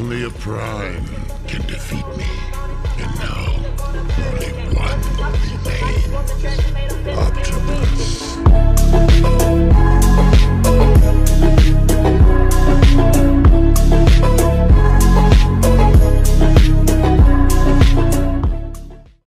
Only a prime can defeat me.